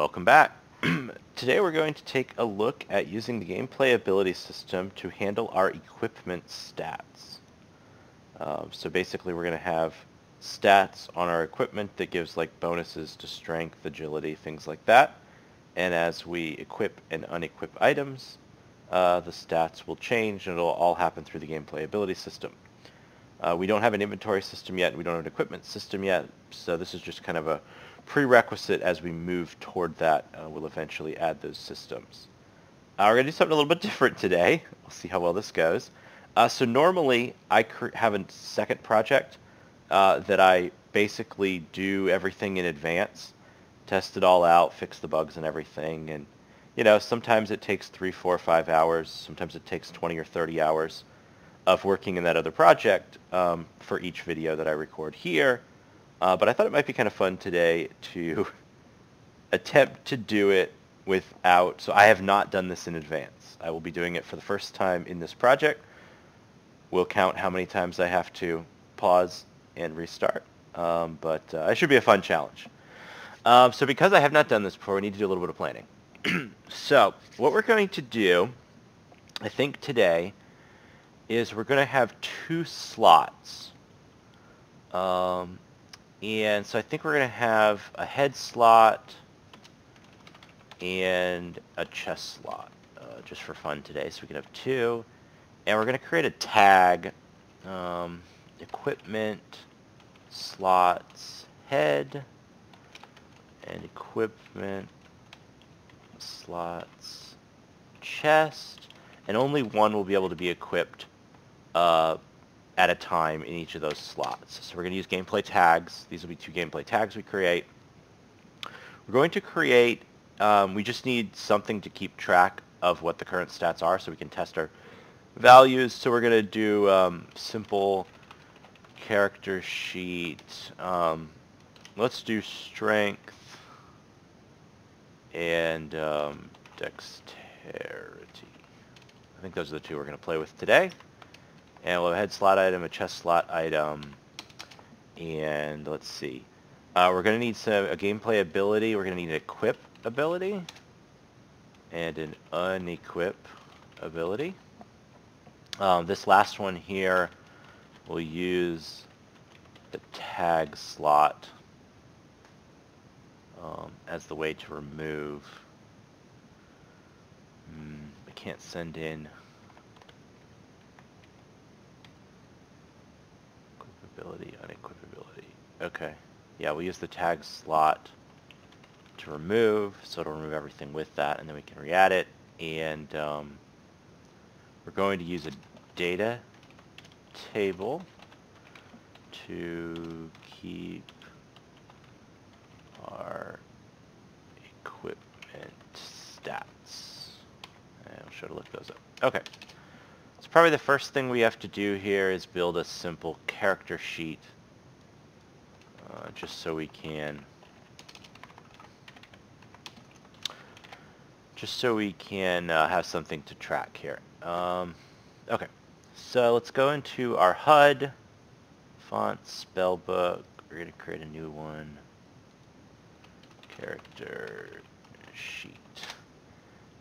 Welcome back. Today we're going to take a look at using the gameplay ability system to handle our equipment stats. Um, so basically we're going to have stats on our equipment that gives like bonuses to strength, agility, things like that. And as we equip and unequip items, uh, the stats will change and it'll all happen through the gameplay ability system. Uh, we don't have an inventory system yet. We don't have an equipment system yet. So this is just kind of a prerequisite as we move toward that. Uh, we'll eventually add those systems. Uh, we're going to do something a little bit different today. We'll see how well this goes. Uh, so normally I have a second project uh, that I basically do everything in advance, test it all out, fix the bugs and everything. And, you know, sometimes it takes three, four, five hours. Sometimes it takes 20 or 30 hours of working in that other project um, for each video that I record here. Uh, but I thought it might be kind of fun today to attempt to do it without, so I have not done this in advance. I will be doing it for the first time in this project. We'll count how many times I have to pause and restart. Um, but uh, it should be a fun challenge. Um, so because I have not done this before, we need to do a little bit of planning. so what we're going to do, I think today, is we're going to have two slots. Um, and so I think we're going to have a head slot and a chest slot uh, just for fun today. So we can have two. And we're going to create a tag, um, equipment, slots, head, and equipment, slots, chest. And only one will be able to be equipped uh, at a time in each of those slots. So we're going to use gameplay tags. These will be two gameplay tags we create. We're going to create, um, we just need something to keep track of what the current stats are so we can test our values. So we're going to do um, simple character sheet. Um, let's do strength and um, dexterity. I think those are the two we're going to play with today. And we'll have a head slot item, a chest slot item, and let's see. Uh, we're going to need some a gameplay ability. We're going to need an equip ability and an unequip ability. Um, this last one here will use the tag slot um, as the way to remove. Mm, I can't send in Equipability, unequipability. Okay. Yeah, we'll use the tag slot to remove, so it'll remove everything with that, and then we can re-add it. And um, we're going to use a data table to keep our equipment stats. And I'll try to look those up. Okay probably the first thing we have to do here is build a simple character sheet uh, just so we can just so we can uh, have something to track here. Um, okay, so let's go into our HUD, font, spellbook, we're to create a new one, character sheet.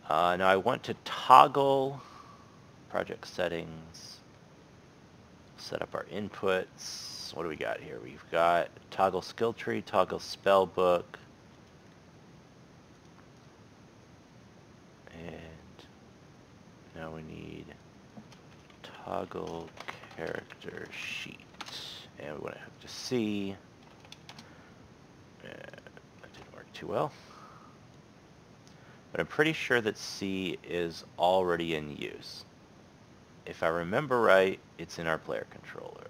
Uh, now I want to toggle project settings, set up our inputs. What do we got here? We've got toggle skill tree, toggle spell book, and now we need toggle character sheet. And we want to hook to C. that didn't work too well. But I'm pretty sure that C is already in use if I remember right, it's in our player controller.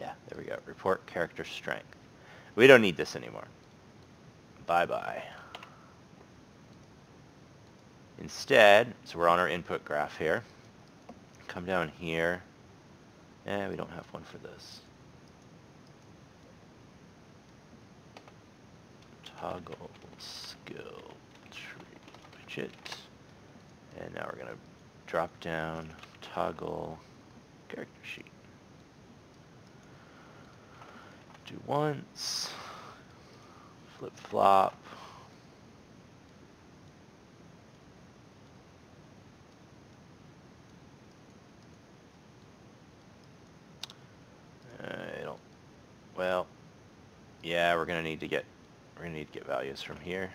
Yeah, there we go. Report character strength. We don't need this anymore. Bye-bye. Instead, so we're on our input graph here. Come down here. Eh, we don't have one for this. Toggle skill it. And now we're going to drop down, toggle character sheet. do once. Flip flop. I don't, well, yeah, we're gonna need to get, we're gonna need to get values from here.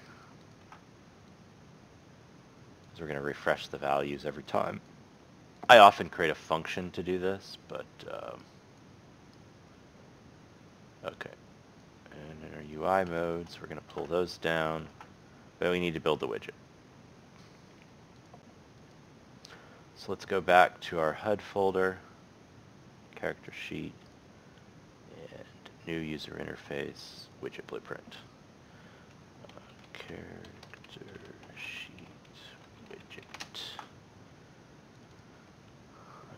We're gonna refresh the values every time. I often create a function to do this, but, um, okay. And in our UI modes, we're gonna pull those down, but we need to build the widget. So let's go back to our HUD folder, character sheet, and new user interface, widget blueprint. Uh, character sheet widget.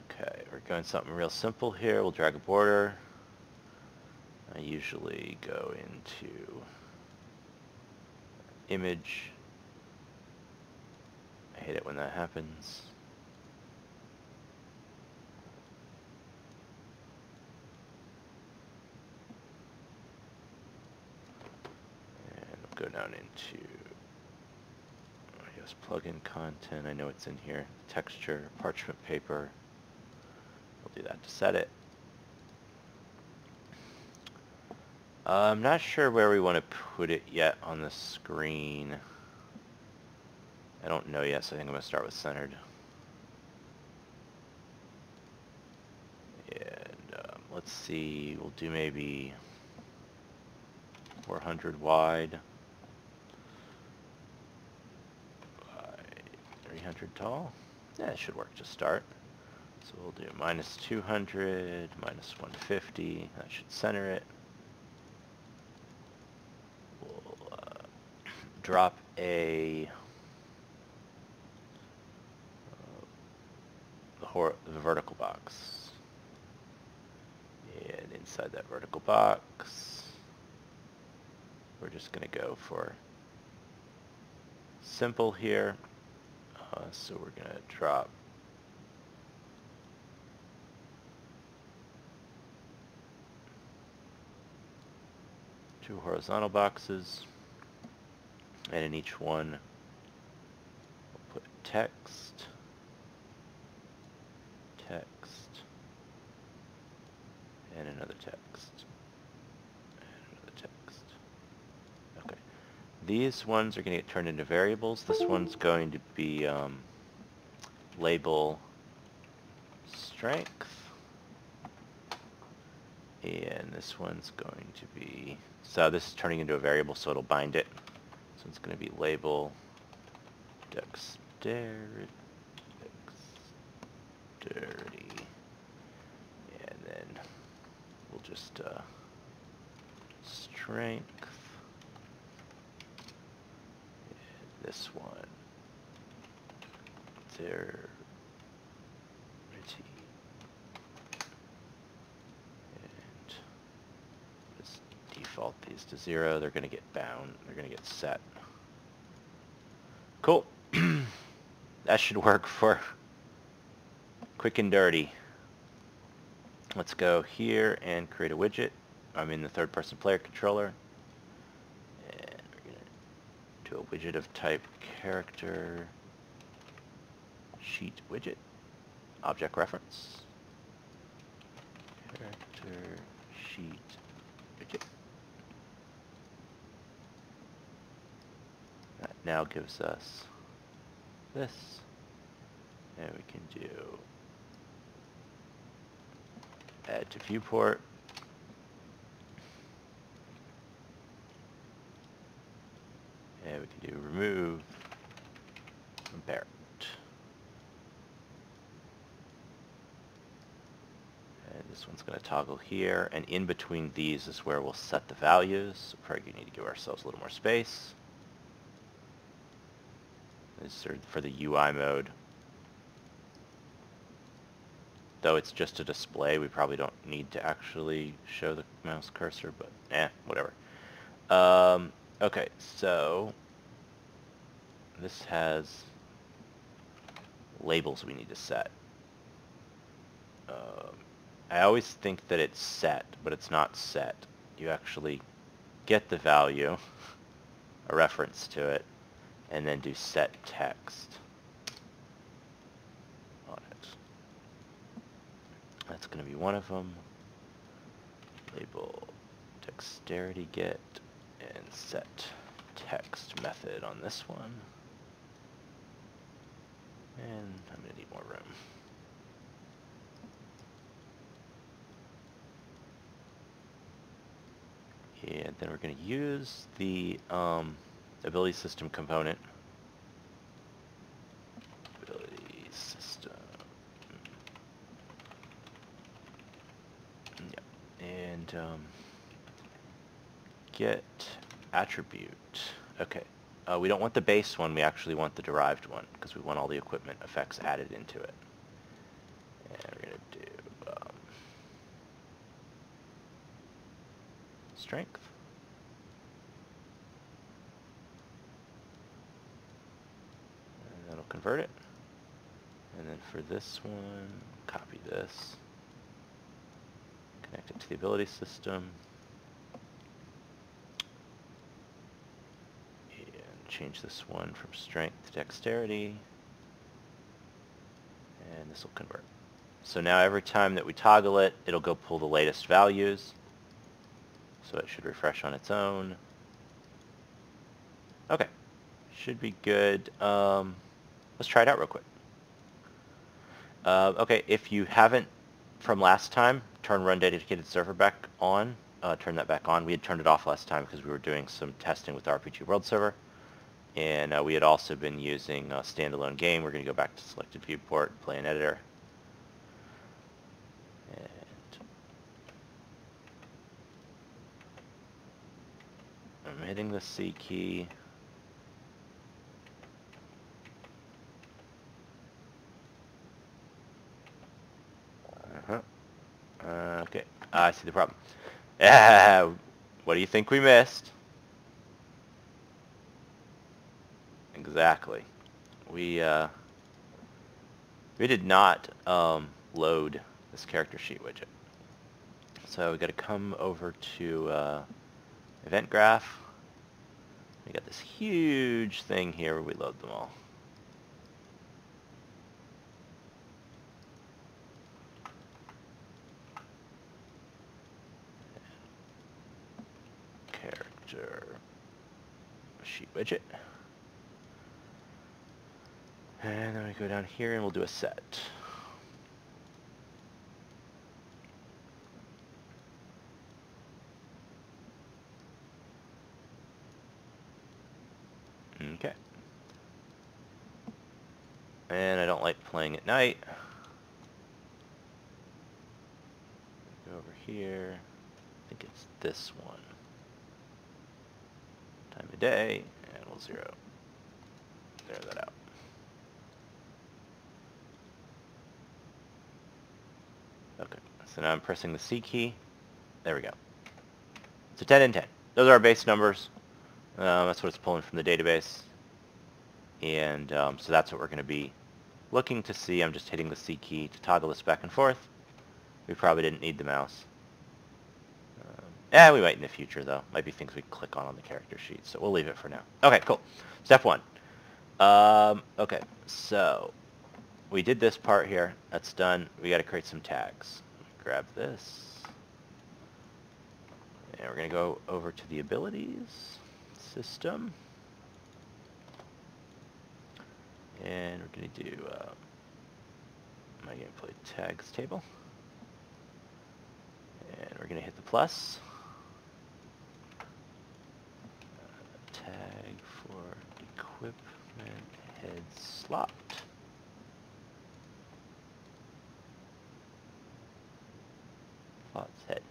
Okay, we're going something real simple here. We'll drag a border. I usually go into image. I hate it when that happens. And go down into, I guess, plugin content. I know it's in here. Texture, parchment paper. Do that to set it. Uh, I'm not sure where we want to put it yet on the screen. I don't know yet, so I think I'm going to start with centered. And um, let's see, we'll do maybe 400 wide by 300 tall. Yeah, it should work to start. So we'll do minus 200, minus 150. That should center it. We'll uh, drop a uh, the, vertical box. And inside that vertical box, we're just going to go for simple here. Uh, so we're going to drop two horizontal boxes and in each one we'll put text, text, and another text, and another text. Okay. These ones are going to get turned into variables. This one's going to be um, label strength. And this one's going to be, so this is turning into a variable, so it'll bind it. So it's going to be label dexterity, dexterity, and then we'll just uh, strength. And this one, there. default these to zero. They're going to get bound. They're going to get set. Cool. that should work for quick and dirty. Let's go here and create a widget. I'm in the third person player controller. And we're going to do a widget of type character sheet widget object reference. Character sheet widget. That now gives us this. And we can do add to viewport. And we can do remove from. And this one's going to toggle here, and in between these is where we'll set the values. Probably need to give ourselves a little more space. Is for the UI mode. Though it's just a display, we probably don't need to actually show the mouse cursor, but eh, whatever. Um, okay, so this has labels we need to set. Um, I always think that it's set, but it's not set. you actually get the value, a reference to it, and then do set text on it. That's going to be one of them. Label dexterity get and set text method on this one. And I'm going to need more room. And then we're going to use the um, ability system component. Ability system. Yep. And um, get attribute. Okay. Uh, we don't want the base one, we actually want the derived one, because we want all the equipment effects added into it. And we're going to do um, strength. And that'll convert it. And then for this one, copy this. Connect it to the ability system. And change this one from strength to dexterity. And this will convert. So now every time that we toggle it, it'll go pull the latest values. So it should refresh on its own. Okay. Should be good. Um, let's try it out real quick. Uh, okay, if you haven't, from last time, turn Run Dedicated Server back on. Uh, turn that back on. We had turned it off last time because we were doing some testing with the RPG World Server. And uh, we had also been using a standalone game. We're going to go back to selected viewport, play an editor. And I'm hitting the C key. Uh, okay, I see the problem. Ah, what do you think we missed? Exactly. We, uh, we did not um, load this character sheet widget. So we got to come over to uh, event graph. We got this huge thing here where we load them all. Character sheet widget. And then we go down here and we'll do a set. Okay. And I don't like playing at night. Go over here. I think it's this one. Time of day, zero. Zero that out. Okay, so now I'm pressing the C key. There we go. So 10 and 10. Those are our base numbers. Um, that's what it's pulling from the database. And um, so that's what we're going to be looking to see. I'm just hitting the C key to toggle this back and forth. We probably didn't need the mouse. Eh, we might in the future, though. Might be things we click on on the character sheet, so we'll leave it for now. Okay, cool. Step one. Um, okay, so we did this part here. That's done. We got to create some tags. Grab this. And we're going to go over to the abilities system. And we're going to do uh, my gameplay tags table. And we're going to hit the plus. Uh, tag for equipment head slot. Slots head.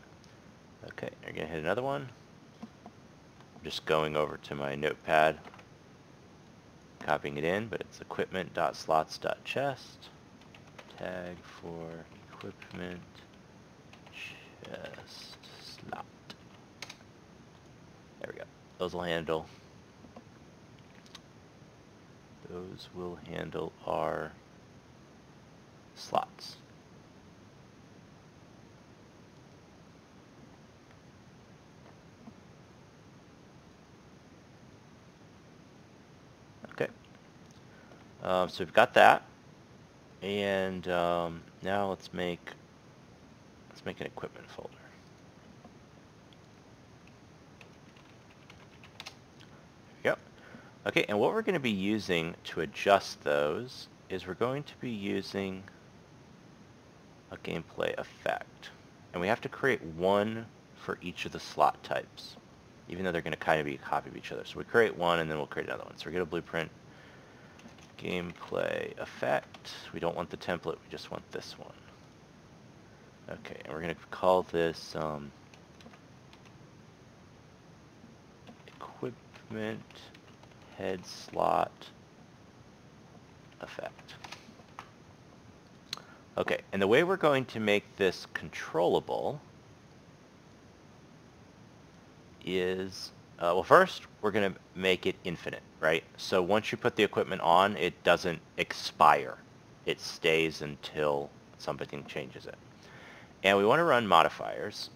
Okay, you're going to hit another one. I'm just going over to my notepad, copying it in, but it's equipment.slots.chest. Tag for equipment chest slot. There we go. Those will handle those will handle our slots. Okay, um, so we've got that, and um, now let's make let's make an equipment folder. Okay, and what we're going to be using to adjust those is we're going to be using a gameplay effect. And we have to create one for each of the slot types, even though they're going to kind of be a copy of each other. So we create one and then we'll create another one. So we get a blueprint, gameplay effect. We don't want the template, we just want this one. Okay, and we're going to call this um, equipment head slot effect. Okay, and the way we're going to make this controllable is, uh, well first we're going to make it infinite, right? So once you put the equipment on, it doesn't expire. It stays until something changes it. And we want to run modifiers,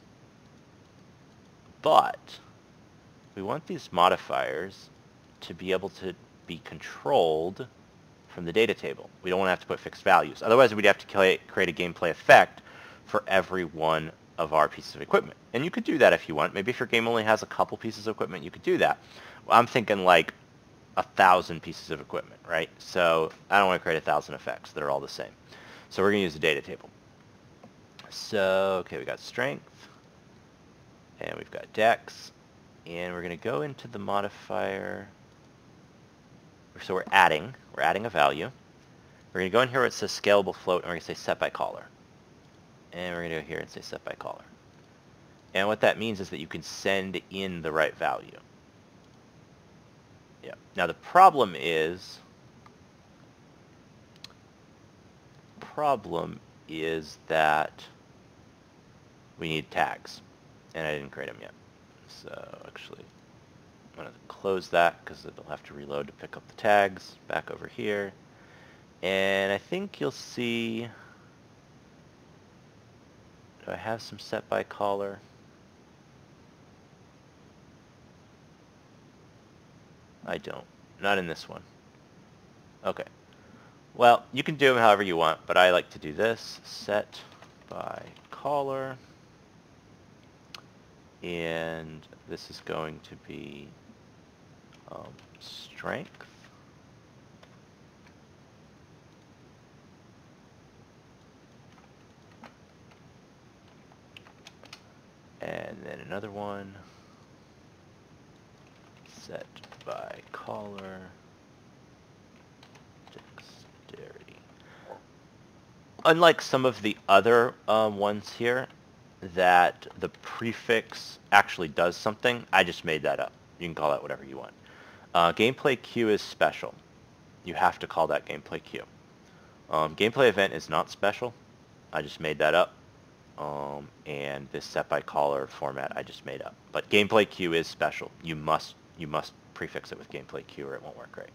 but we want these modifiers to be able to be controlled from the data table. We don't want to have to put fixed values. Otherwise, we'd have to create a gameplay effect for every one of our pieces of equipment. And you could do that if you want. Maybe if your game only has a couple pieces of equipment, you could do that. I'm thinking like a thousand pieces of equipment, right? So I don't want to create a thousand effects that are all the same. So we're going to use the data table. So, okay, we got strength, and we've got dex, and we're going to go into the modifier so we're adding, we're adding a value. We're going to go in here where it says scalable float, and we're going to say set by caller. And we're going to go here and say set by caller. And what that means is that you can send in the right value. Yeah. Now the problem is, problem is that we need tags, and I didn't create them yet. So actually, I'm going to close that because it'll have to reload to pick up the tags back over here. And I think you'll see, do I have some set by caller? I don't. Not in this one. Okay. Well, you can do them however you want, but I like to do this. Set by caller. And this is going to be um, strength. And then another one set by caller dexterity. Unlike some of the other um, ones here that the prefix actually does something, I just made that up. You can call that whatever you want. Uh, gameplay cue is special. You have to call that gameplay cue. Um, gameplay event is not special. I just made that up. Um, and this set by caller format I just made up. But gameplay cue is special. You must you must prefix it with gameplay cue or it won't work right.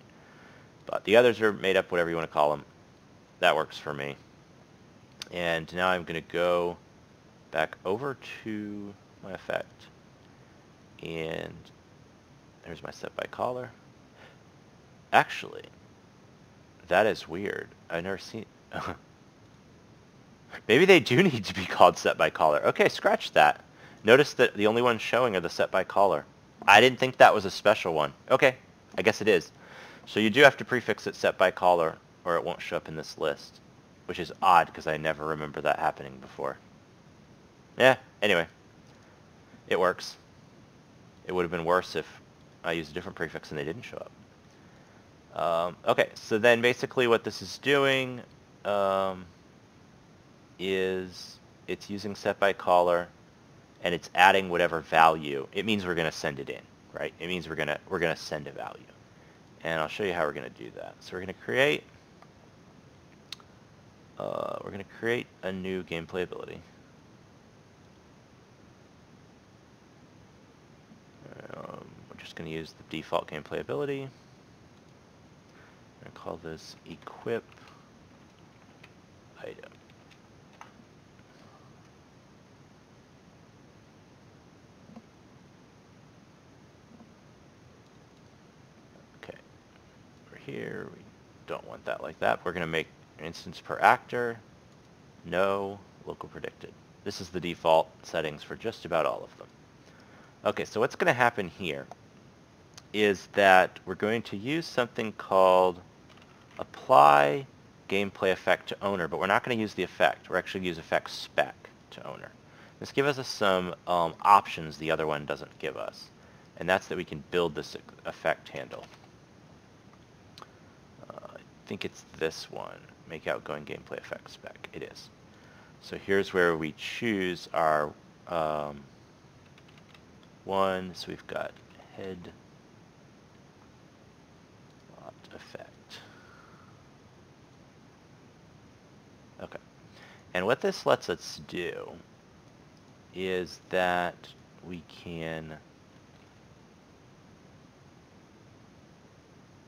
But the others are made up whatever you want to call them. That works for me. And now I'm going to go back over to my effect and there's my set by caller. Actually, that is weird. I've never seen... Maybe they do need to be called set by caller. Okay, scratch that. Notice that the only ones showing are the set by caller. I didn't think that was a special one. Okay, I guess it is. So you do have to prefix it set by caller or it won't show up in this list. Which is odd because I never remember that happening before. Yeah, anyway. It works. It would have been worse if I used a different prefix and they didn't show up. Um, okay, so then basically what this is doing um, is it's using set by caller and it's adding whatever value. It means we're going to send it in, right? It means we're going to we're going to send a value. And I'll show you how we're going to do that. So we're going to create uh, we're going to create a new gameplay ability. Just going to use the default gameplay ability. I'm going to call this equip item. Okay. Over here, we don't want that like that. We're going to make an instance per actor, no, local predicted. This is the default settings for just about all of them. Okay, so what's going to happen here is that we're going to use something called apply gameplay effect to owner, but we're not going to use the effect. We're actually going to use effect spec to owner. This gives us some um, options the other one doesn't give us, and that's that we can build this effect handle. Uh, I think it's this one, make outgoing gameplay effect spec. It is. So here's where we choose our um, one. So we've got head effect. Okay. And what this lets us do is that we can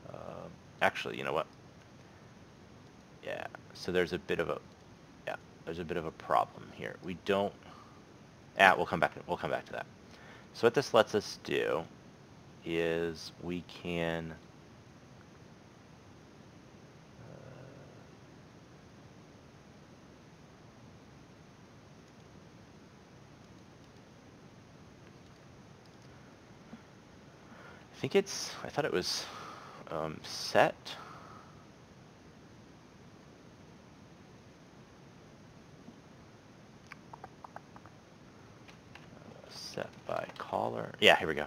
uh, actually, you know what? Yeah, so there's a bit of a yeah, there's a bit of a problem here. We don't Ah, we'll come back we'll come back to that. So what this lets us do is we can I think it's, I thought it was um, set. set by caller. Yeah, here we go.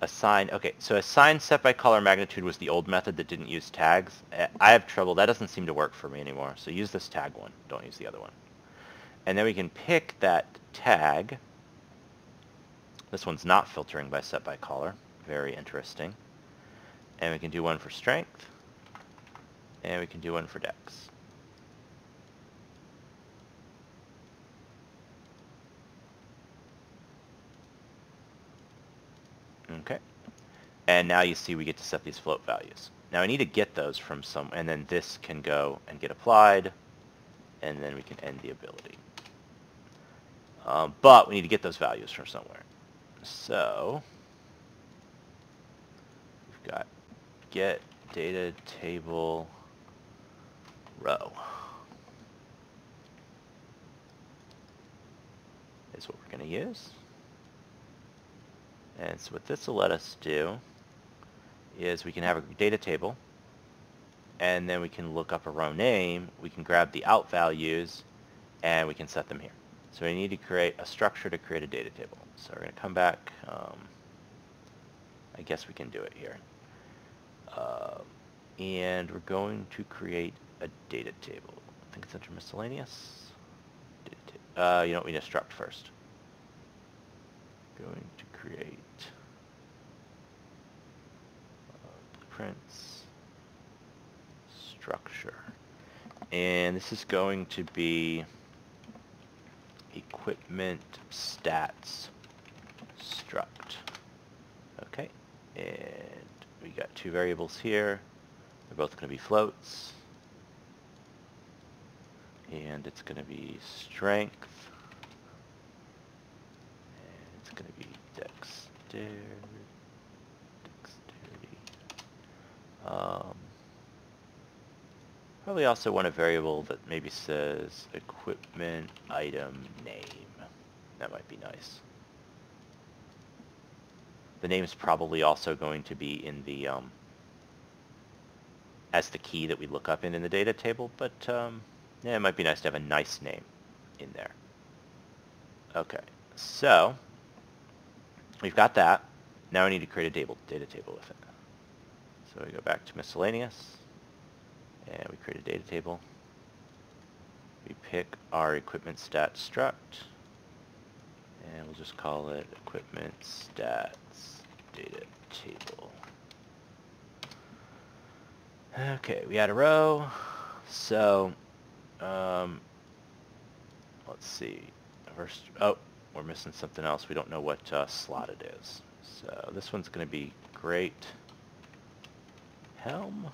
Assign, okay, so assign set by caller magnitude was the old method that didn't use tags. I have trouble, that doesn't seem to work for me anymore. So use this tag one, don't use the other one. And then we can pick that tag this one's not filtering by set by caller. Very interesting. And we can do one for strength. And we can do one for dex. Okay. And now you see we get to set these float values. Now I need to get those from some, and then this can go and get applied, and then we can end the ability. Um, but we need to get those values from somewhere. So we've got get data table row is what we're going to use. And so what this will let us do is we can have a data table and then we can look up a row name, we can grab the out values and we can set them here. So we need to create a structure to create a data table. So we're going to come back. Um, I guess we can do it here. Uh, and we're going to create a data table. I think it's under miscellaneous. Uh, you know what, we need a struct first. Going to create uh, blueprints, structure. And this is going to be equipment stats struct. Okay, and we got two variables here. They're both going to be floats. And it's going to be strength. And it's going to be dexterity. dexterity. Um, probably also want a variable that maybe says equipment item name. That might be nice. The name is probably also going to be in the, um, as the key that we look up in in the data table, but um, yeah, it might be nice to have a nice name in there. Okay, so we've got that. Now we need to create a table, data table with it. So we go back to miscellaneous, and we create a data table. We pick our equipment stat struct, and we'll just call it equipment stats data table. Okay, we had a row. So, um, let's see. First, oh, we're missing something else. We don't know what uh, slot it is. So this one's going to be great. Helm.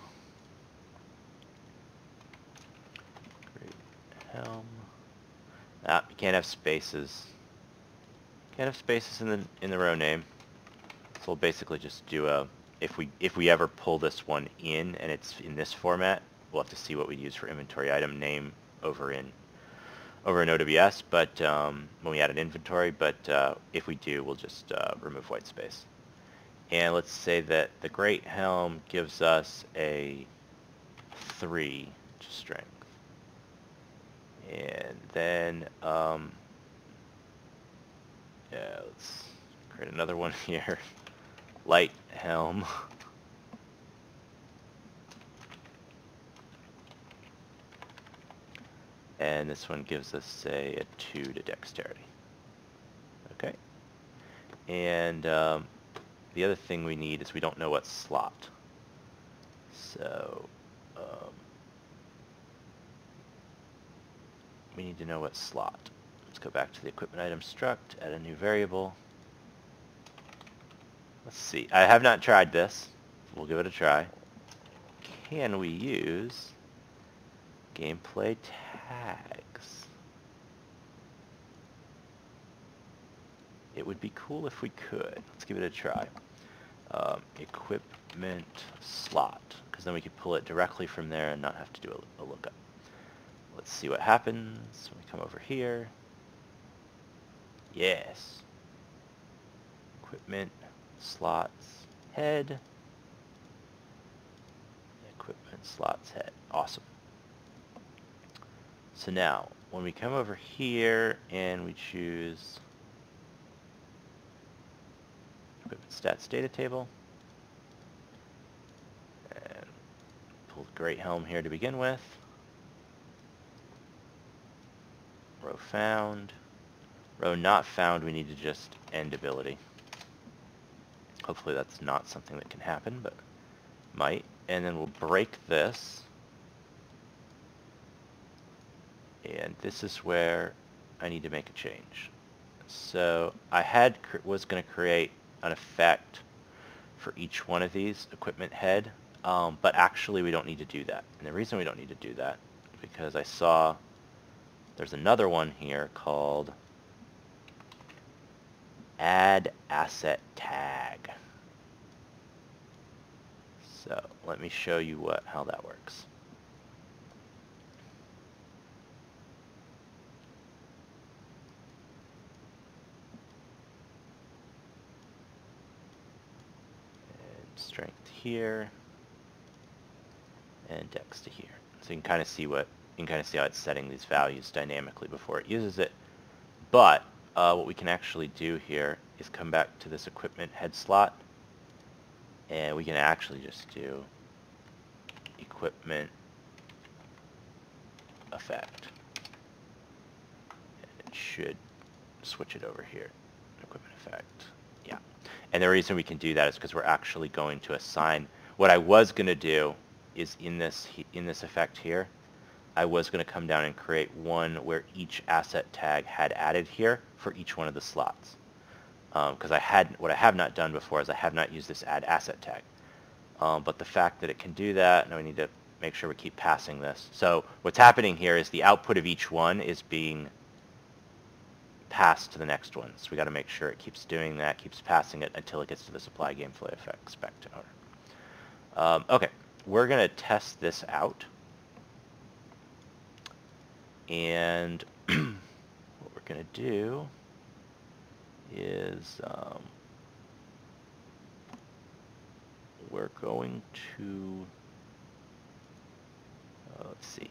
Helm. Ah, you can't have spaces. Can't have spaces in the in the row name. So we'll basically just do a if we if we ever pull this one in and it's in this format, we'll have to see what we use for inventory item name over in over in OWS, but um, when we add an inventory, but uh, if we do, we'll just uh, remove white space. And let's say that the Great Helm gives us a 3 to strength. And then, um, yeah, let's create another one here. Light Helm. and this one gives us, say, a 2 to dexterity. Okay. And um, the other thing we need is we don't know what slot. So um, we need to know what slot. Let's go back to the equipment item struct, add a new variable. Let's see. I have not tried this. We'll give it a try. Can we use gameplay tags. It would be cool if we could. Let's give it a try. Um, equipment slot, because then we could pull it directly from there and not have to do a, a lookup. Let's see what happens when we come over here. Yes. Equipment, slots, head. Equipment, slots, head. Awesome. So now, when we come over here and we choose equipment stats data table, and pull the Great Helm here to begin with, row found, row not found, we need to just end ability. Hopefully that's not something that can happen, but might. And then we'll break this and this is where I need to make a change. So I had was going to create an effect for each one of these equipment head, um, but actually we don't need to do that. And the reason we don't need to do that because I saw there's another one here called add asset tag. So let me show you what how that works. And strength here, and dex to here. So you can kind of see what you can kind of see how it's setting these values dynamically before it uses it. But uh, what we can actually do here is come back to this equipment head slot, and we can actually just do equipment effect. And it should switch it over here. Equipment effect. Yeah. And the reason we can do that is because we're actually going to assign, what I was going to do is in this, in this effect here, I was going to come down and create one where each asset tag had added here for each one of the slots. Because um, I had, what I have not done before is I have not used this add asset tag. Um, but the fact that it can do that, now we need to make sure we keep passing this. So what's happening here is the output of each one is being passed to the next one. So we got to make sure it keeps doing that, keeps passing it until it gets to the supply gameplay effect spec to owner. Um, okay, we're going to test this out. And what we're going to do is um, we're going to, uh, let's see,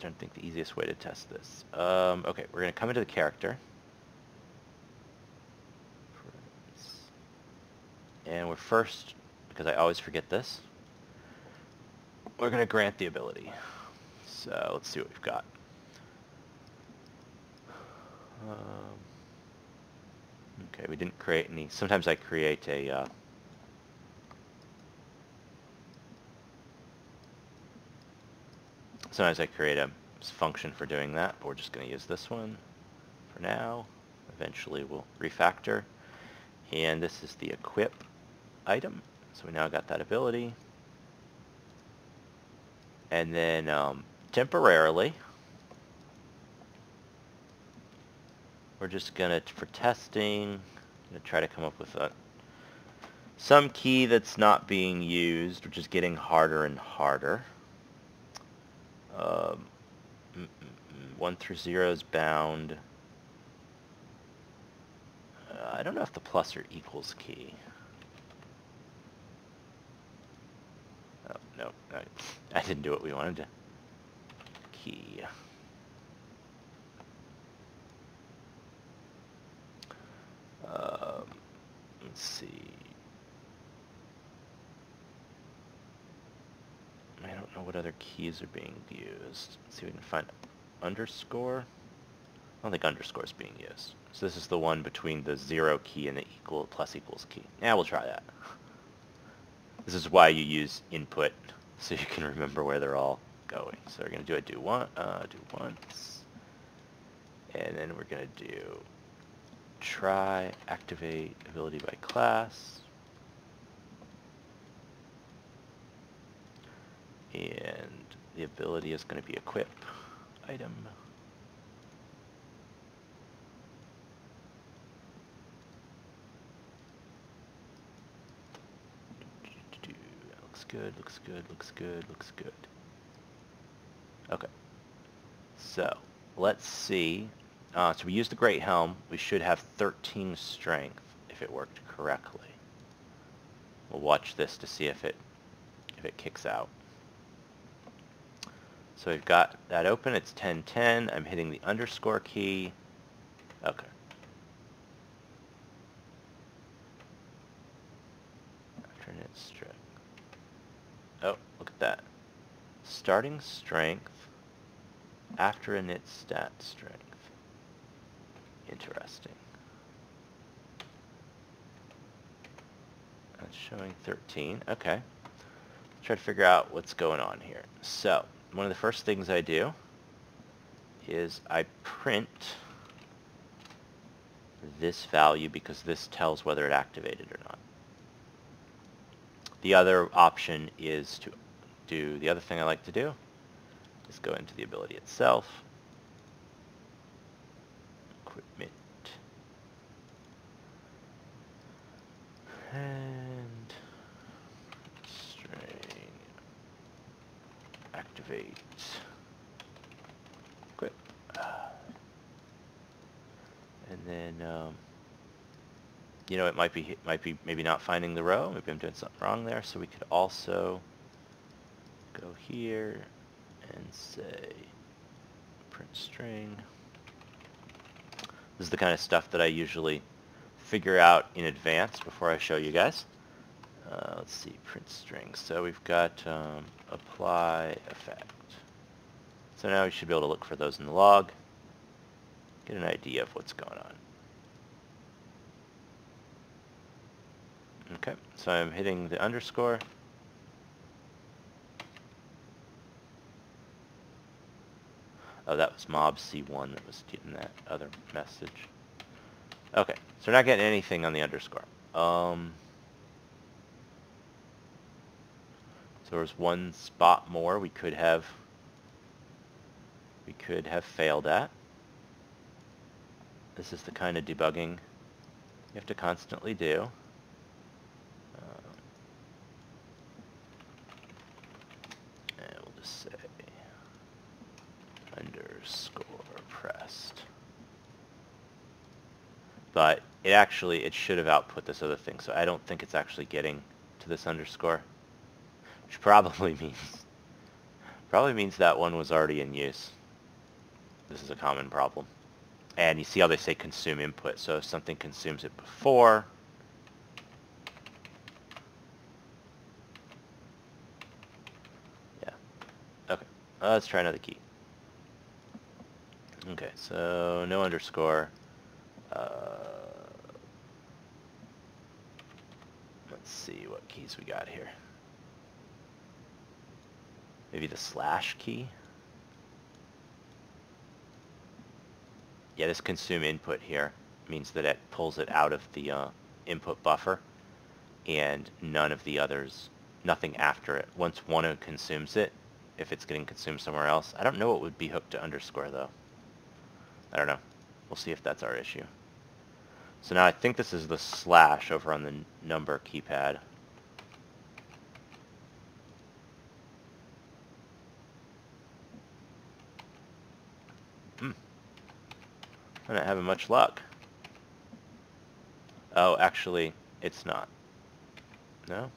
trying to think the easiest way to test this. Um, okay, we're going to come into the character. And we're first, because I always forget this, we're going to grant the ability. So let's see what we've got. Um, okay, we didn't create any. Sometimes I create a... Uh, sometimes I create a function for doing that, but we're just going to use this one for now. Eventually we'll refactor. And this is the equip item. So we now got that ability. And then um, temporarily, we're just going to, for testing, going to try to come up with a some key that's not being used, which is getting harder and harder. Um, mm, mm, mm, 1 through 0 is bound. Uh, I don't know if the plus or equals key. Oh, no, I, I didn't do what we wanted to. Key. Um, let's see. I don't know what other keys are being used. Let's see if we can find underscore. I don't think underscore is being used. So this is the one between the zero key and the equal plus equals key. Yeah, we'll try that. This is why you use input, so you can remember where they're all going. So we're going to do a do one, uh, do once, and then we're going to do try activate ability by class. And the ability is going to be equip item. Looks good, looks good, looks good, looks good. Okay. So, let's see. Uh, so we use the Great Helm. We should have 13 strength if it worked correctly. We'll watch this to see if it if it kicks out. So we've got that open. It's 1010. I'm hitting the underscore key. Okay. Alternate strength. Oh, look at that. Starting strength after init stat strength. Interesting. That's showing 13. Okay. Try to figure out what's going on here. So, one of the first things I do is I print this value because this tells whether it activated or not. The other option is to do, the other thing I like to do is go into the ability itself, equipment, and string activate equip, and then um, you know it might be might be maybe not finding the row, maybe I'm doing something wrong there, so we could also go here and say print string. This is the kind of stuff that I usually figure out in advance before I show you guys. Uh, let's see, print string. So we've got um, apply effect. So now we should be able to look for those in the log, get an idea of what's going on. Okay, so I'm hitting the underscore. Oh, that was mob C1 that was getting that other message. Okay, so we're not getting anything on the underscore. Um, so there's one spot more we could have we could have failed at. This is the kind of debugging you have to constantly do. Uh, and we'll just say underscore pressed. But it actually, it should have output this other thing, so I don't think it's actually getting to this underscore, which probably means, probably means that one was already in use. This is a common problem. And you see how they say consume input, so if something consumes it before, yeah, okay, uh, let's try another key. Okay, so no underscore. Uh, let's see what keys we got here. Maybe the slash key? Yeah, this consume input here means that it pulls it out of the uh, input buffer and none of the others, nothing after it. Once one consumes it, if it's getting consumed somewhere else, I don't know what would be hooked to underscore though. I don't know. We'll see if that's our issue. So now I think this is the slash over on the number keypad. I'm not having much luck. Oh, actually, it's not. No?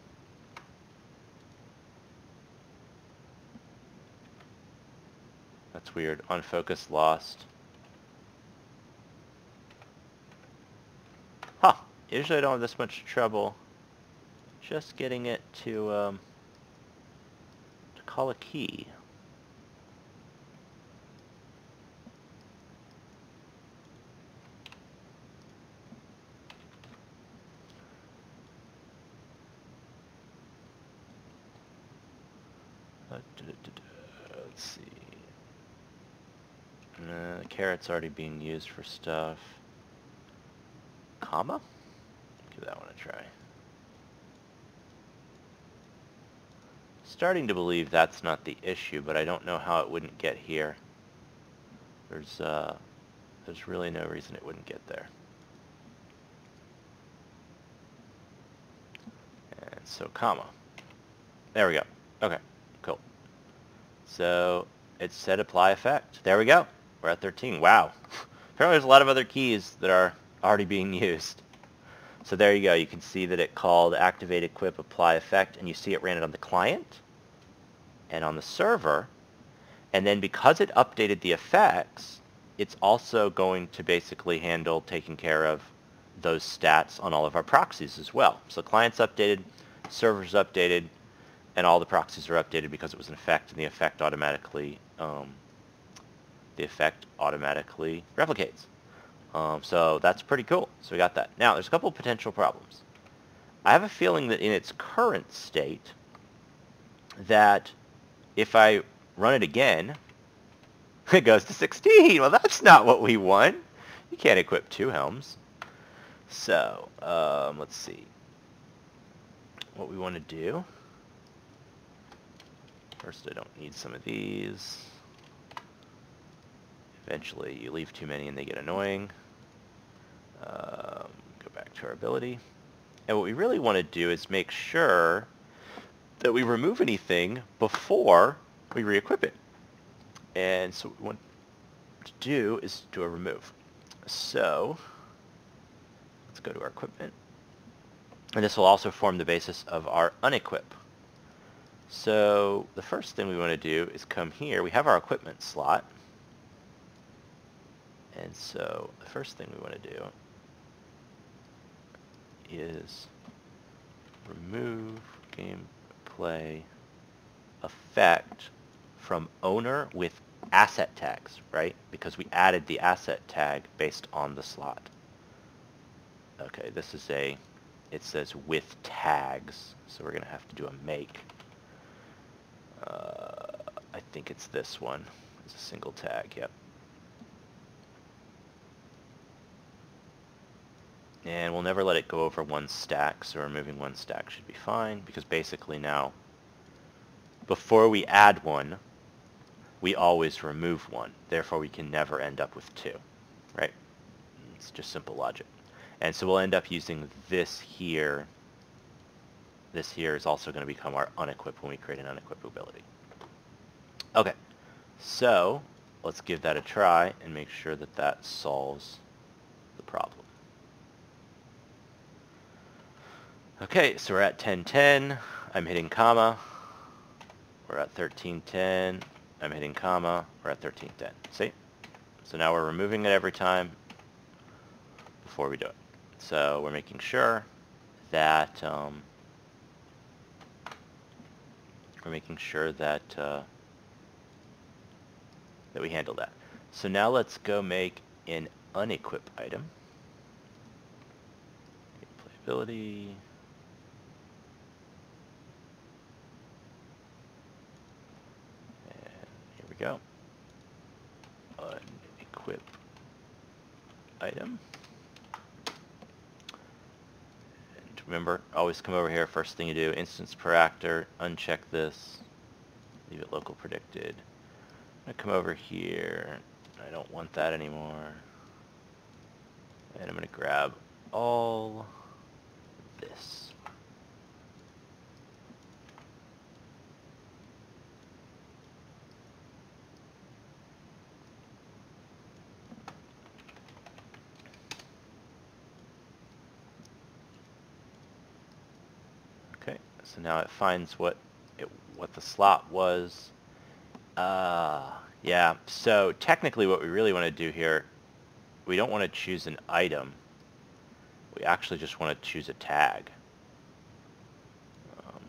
That's weird. On focus lost. Huh. Usually I don't have this much trouble just getting it to, um, to call a key. Let's see. The caret's already being used for stuff. Comma? Give that one a try. Starting to believe that's not the issue, but I don't know how it wouldn't get here. There's, uh, there's really no reason it wouldn't get there. And so comma. There we go. Okay. So it said apply effect. There we go. We're at 13. Wow. Apparently there's a lot of other keys that are already being used. So there you go. You can see that it called activate equip apply effect and you see it ran it on the client and on the server. And then because it updated the effects, it's also going to basically handle taking care of those stats on all of our proxies as well. So clients updated, servers updated, and all the proxies are updated because it was an effect and the effect automatically um, the effect automatically replicates. Um, so that's pretty cool. So we got that. Now, there's a couple potential problems. I have a feeling that in its current state, that if I run it again, it goes to 16. Well, that's not what we want. You can't equip two helms. So, um, let's see. What we want to do. First, I don't need some of these. Eventually, you leave too many and they get annoying. Um, go back to our ability. And what we really want to do is make sure that we remove anything before we re-equip it. And so what we want to do is do a remove. So let's go to our equipment. And this will also form the basis of our unequip. So the first thing we want to do is come here. We have our equipment slot. And so the first thing we want to do is remove gameplay effect from owner with asset tags, right? Because we added the asset tag based on the slot. Okay, this is a, it says with tags, so we're going to have to do a make. Uh, I think it's this one. It's a single tag, yep. And we'll never let it go over one stack, so removing one stack should be fine, because basically now, before we add one, we always remove one. Therefore, we can never end up with two, right? It's just simple logic. And so we'll end up using this here. This here is also going to become our unequip when we create an unequip ability. Okay, so let's give that a try and make sure that that solves the problem. Okay, so we're at 1010. I'm hitting comma. We're at 1310. I'm hitting comma. We're at 1310. See? So now we're removing it every time before we do it. So we're making sure that um, we're making sure that uh, that we handle that. So now let's go make an unequip item. Playability. And here we go. Unequip item. Remember, always come over here, first thing you do, instance per actor, uncheck this, leave it local predicted. I'm going to come over here, I don't want that anymore. And I'm going to grab all this. Okay, so now it finds what it, what the slot was. Uh, yeah, so technically what we really want to do here, we don't want to choose an item. We actually just want to choose a tag. Um,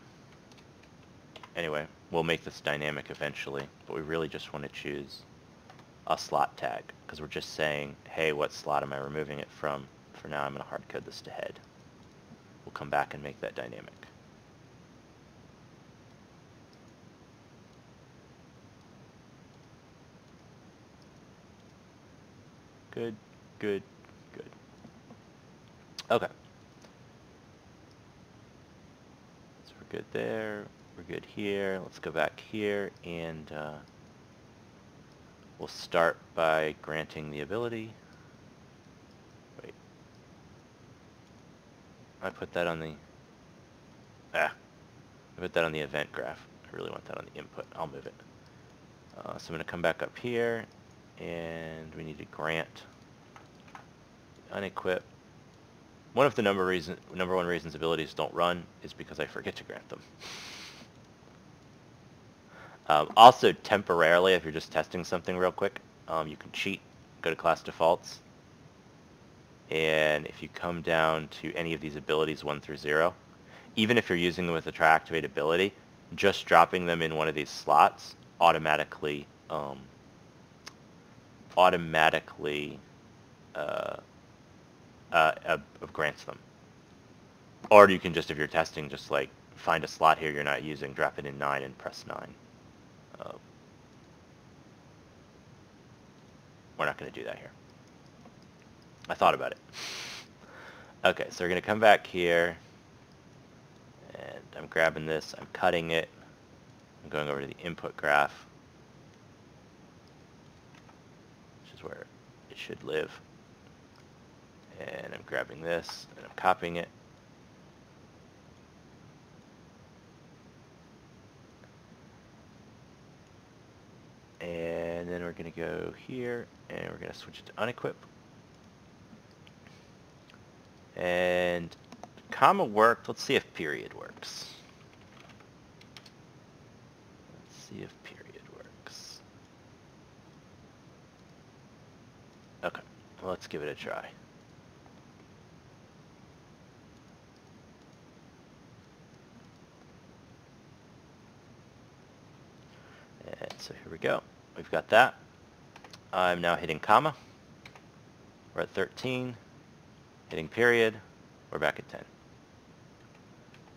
anyway, we'll make this dynamic eventually, but we really just want to choose a slot tag because we're just saying, hey, what slot am I removing it from? For now, I'm going to hard code this to head. We'll come back and make that dynamic. Good, good, good. Okay. So we're good there. We're good here. Let's go back here and uh, we'll start by granting the ability. Wait. I put that on the... Ah. I put that on the event graph. I really want that on the input. I'll move it. Uh, so I'm going to come back up here and we need to grant unequip. One of the number reason number one reasons abilities don't run is because I forget to grant them. um, also, temporarily, if you're just testing something real quick, um, you can cheat. Go to class defaults, and if you come down to any of these abilities one through zero, even if you're using them with a try activate ability, just dropping them in one of these slots automatically um, automatically uh, uh, uh, grants them. Or you can just, if you're testing, just like find a slot here you're not using, drop it in 9 and press 9. Uh, we're not going to do that here. I thought about it. Okay, so we're going to come back here, and I'm grabbing this, I'm cutting it, I'm going over to the input graph, where it should live. And I'm grabbing this and I'm copying it. And then we're going to go here and we're going to switch it to unequip. And comma worked. Let's see if period works. Let's see if period Okay, well, let's give it a try. And so here we go. We've got that. I'm now hitting comma. We're at 13. Hitting period. We're back at 10.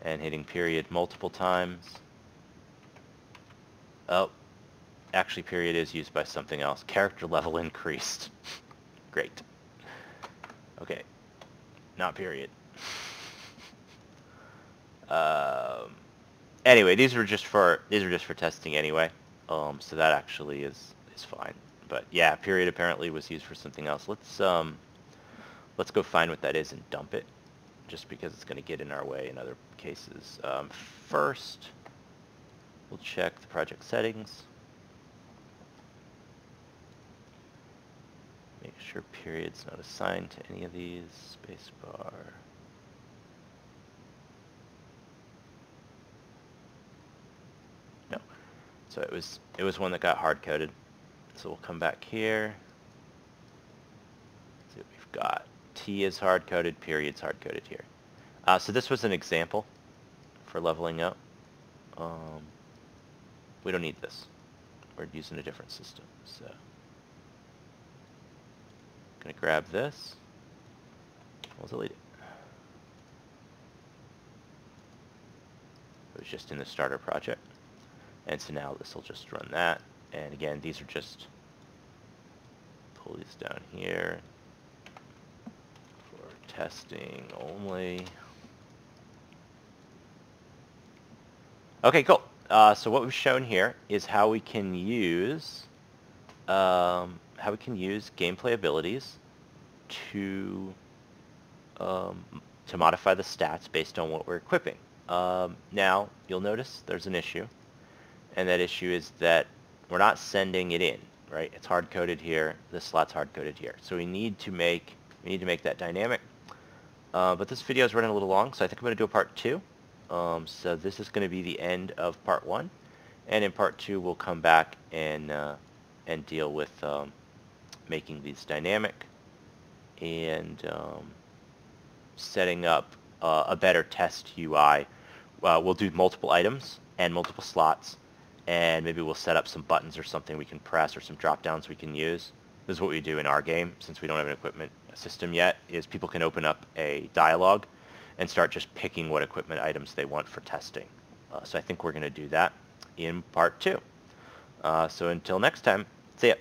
And hitting period multiple times. Oh, actually period is used by something else. Character level increased. Great. Okay. Not period. um, anyway, these were just for these are just for testing anyway. Um, so that actually is is fine. But yeah, period apparently was used for something else. Let's um, let's go find what that is and dump it, just because it's going to get in our way in other cases. Um, first, we'll check the project settings. Make sure period's not assigned to any of these. Spacebar. No. So it was it was one that got hard coded. So we'll come back here. See what we've got. T is hard coded, period's hard coded here. Uh, so this was an example for leveling up. Um, we don't need this. We're using a different system. So going to grab this. We'll delete it. It was just in the starter project. And so now this will just run that. And again, these are just, pull these down here for testing only. Okay, cool. Uh, so what we've shown here is how we can use um, how we can use gameplay abilities to um, to modify the stats based on what we're equipping. Um, now, you'll notice there's an issue, and that issue is that we're not sending it in, right? It's hard-coded here, this slot's hard-coded here. So we need to make, we need to make that dynamic. Uh, but this video is running a little long, so I think I'm going to do a part two. Um, so this is going to be the end of part one. And in part two, we'll come back and, uh, and deal with um, making these dynamic and um, setting up uh, a better test UI. Uh, we'll do multiple items and multiple slots, and maybe we'll set up some buttons or something we can press or some drop downs we can use. This is what we do in our game, since we don't have an equipment system yet, is people can open up a dialogue and start just picking what equipment items they want for testing. Uh, so I think we're going to do that in part two. Uh, so until next time, see ya.